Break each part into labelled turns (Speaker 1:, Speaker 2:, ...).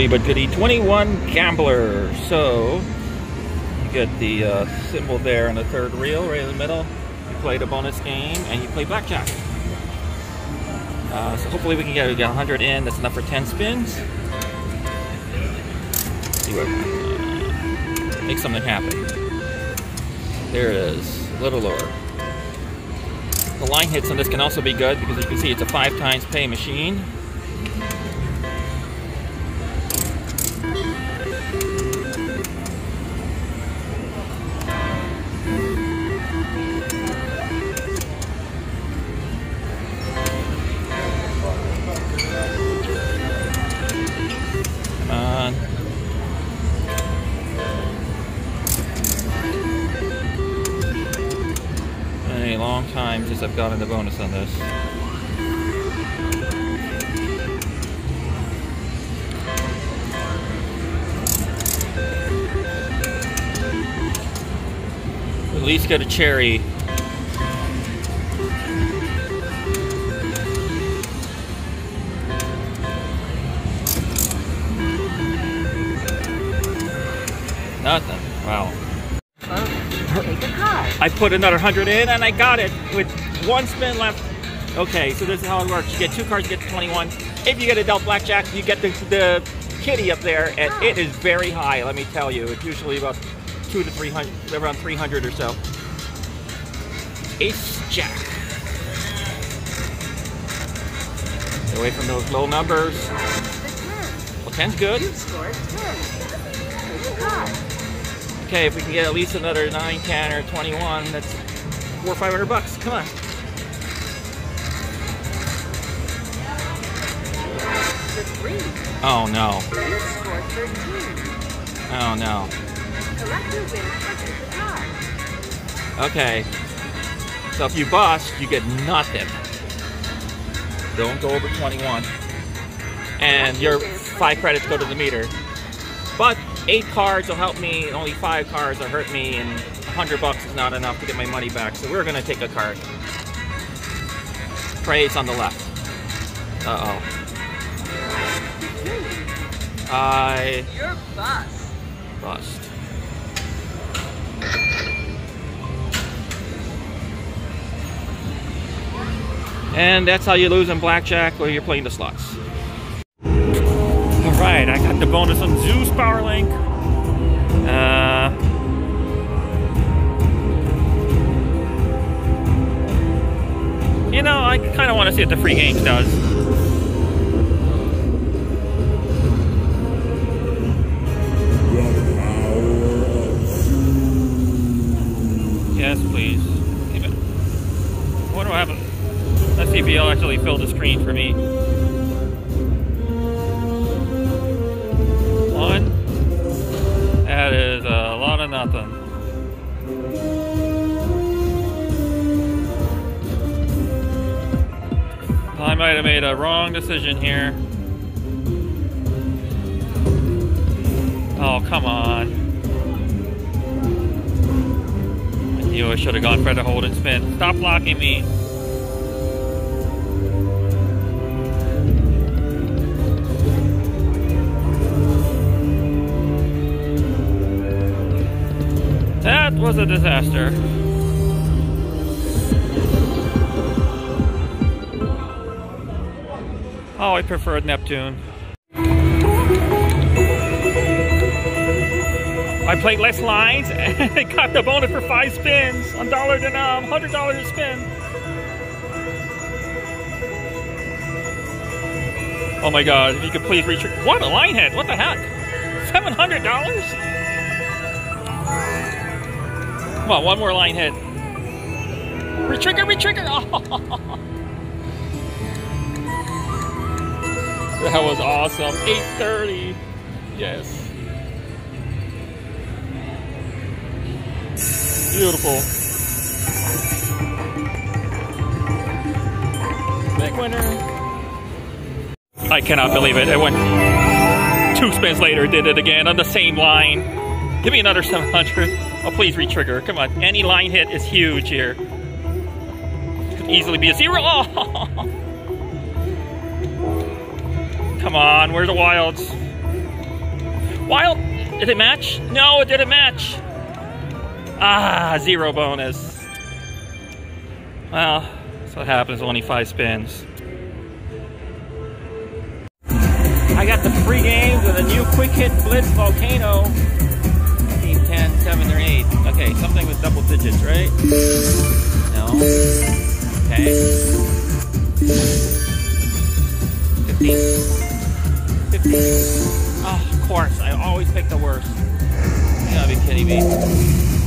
Speaker 1: oldie but goodie 21 Gambler. So, you get the uh, symbol there on the third reel, right in the middle. You play the bonus game and you play blackjack. Uh, so hopefully we can get, we get 100 in. That's enough for 10 spins. see what uh, make something happen. There it is, a little lower. The line hits on this can also be good because you can see it's a five times pay machine. Since I've gotten the bonus on this. At least get a cherry. Nothing. I put another 100 in and I got it with one spin left. Okay, so this is how it works. You get two cards, you get 21. If you get a dealt blackjack, you get the, the kitty up there, and it is very high, let me tell you. It's usually about two to 300, around 300 or so. Ace Jack. Get away from those low numbers. Well, 10's good. Okay, if we can get at least another 9, 10, or 21, that's four or 500 bucks. Come on. Oh no. Oh no. Okay. So if you bust, you get nothing. Don't go over 21. And your five credits go to the meter. Eight cards will help me, and only five cards will hurt me, and a hundred bucks is not enough to get my money back. So we're gonna take a card. Praise on the left. Uh-oh. I...
Speaker 2: You're bust.
Speaker 1: Bust. And that's how you lose in blackjack or you're playing the slots. Alright, I got the bonus on Zeus Powerlink. Uh, you know, I kind of want to see what the free games does. Yes, please. What do I have? Let's see if he'll actually fill the screen for me. Nothing. I might have made a wrong decision here. Oh, come on. I knew I should have gone for the hold and spin. Stop blocking me. Was a disaster. Oh, I preferred Neptune. I played less lines and got the bonus for five spins on dollar denom, um, hundred dollars a spin. Oh my god, if you could please reach what a line head, what the heck? Seven hundred dollars? Come on, one more line hit. Retrigger, retrigger! Oh. That was awesome. 8.30. Yes. Beautiful. Big winner. I cannot believe it. It went two spins later, did it again on the same line. Give me another 700. Oh, please retrigger. Come on. Any line hit is huge here. Could easily be a zero. Oh. Come on. Where's the wilds? Wild, did it match? No, it didn't match. Ah, zero bonus. Well, that's what happens, only five spins. I got the free games with a new Quick Hit Blitz Volcano. Double digits, right? No. Okay. 15. 15. Oh, of course. I always pick the worst. You gotta be kidding me.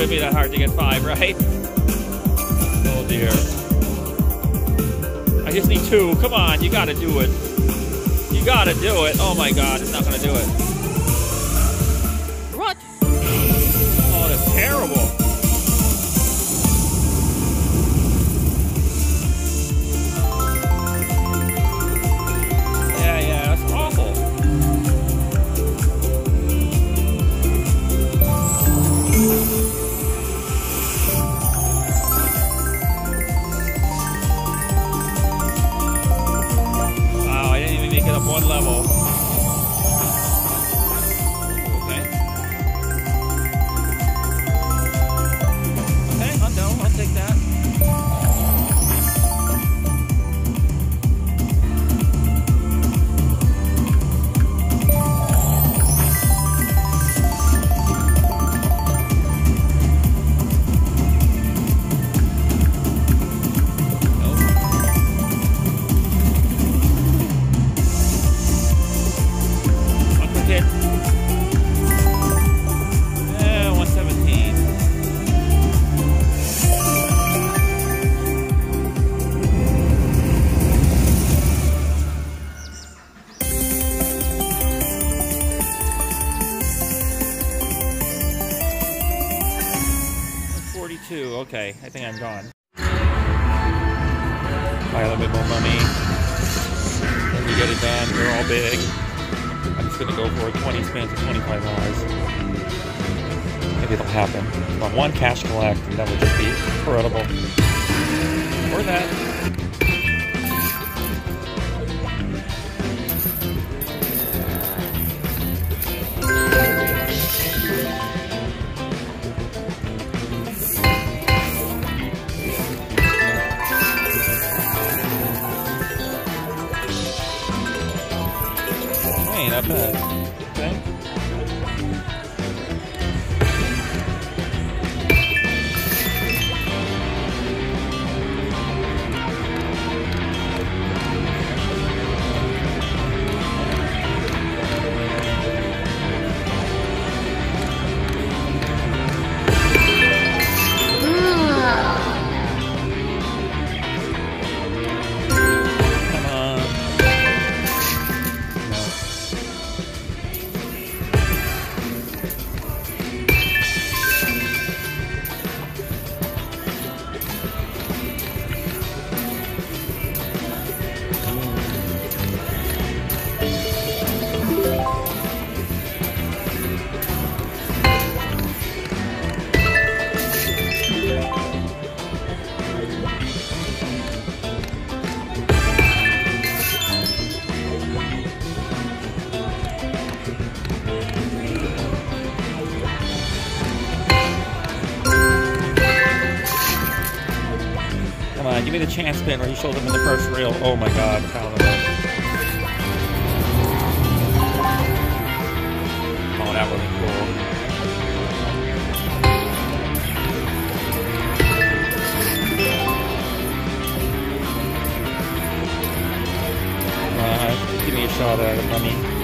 Speaker 1: Shouldn't be that hard to get five, right? Oh dear. I just need two. Come on, you gotta do it. You gotta do it. Oh my god, it's not gonna do it. I think I'm gone. Buy a little bit more money. Then we get it done. We're all big. I'm just gonna go for a 20 spins of 25 dollars. Maybe it'll happen. On one cash collect, and that would just be incredible. Or that. Hey, where he showed them in the first reel. Oh my god. Oh, that would cool. Uh, give me a shot at it, money.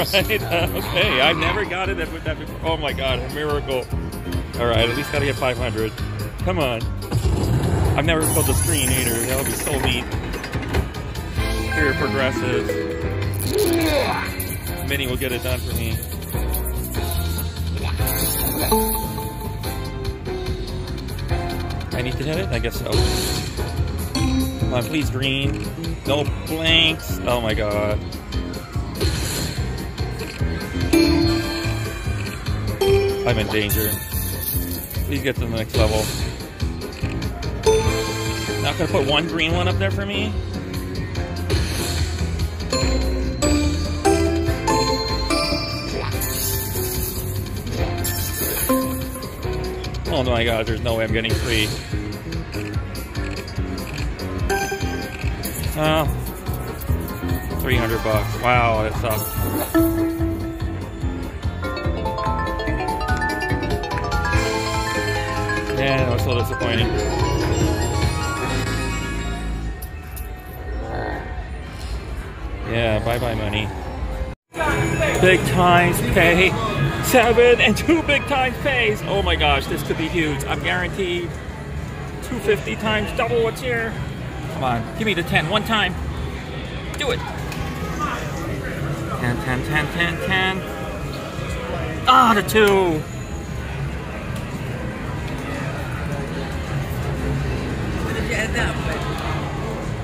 Speaker 1: Right. okay. I've never got it with that before. Oh my god, a miracle. All right, at least gotta get 500. Come on. I've never filled the screen either. That would be so neat. Here, progressive. Mini will get it done for me. I need to hit it? I guess so. Come on, please, green. No blanks. Oh my god. I'm in danger. Please get to the next level. Not gonna put one green one up there for me? Oh my god, there's no way I'm getting free. Oh. 300 bucks. Wow, that sucks. Yeah, that was so disappointing. Yeah, bye bye money. Big times pay. Seven and two big times pays. Oh my gosh, this could be huge. I'm guaranteed 250 times double what's here. Come on, give me the 10 one time. Do it. 10, 10, 10, 10, 10. Ah, the two.
Speaker 2: What did you end up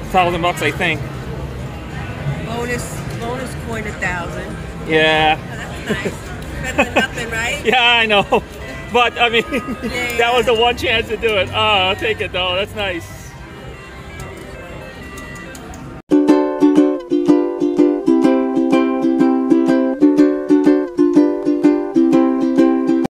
Speaker 2: with?
Speaker 1: Thousand bucks, I think.
Speaker 2: Bonus, bonus coin a thousand.
Speaker 1: Yeah.
Speaker 2: Oh, that's nice. Better than nothing, right?
Speaker 1: Yeah, I know. But I mean,
Speaker 2: Yeah,
Speaker 1: that was the one chance to do it. Oh, I'll take it though. That's nice.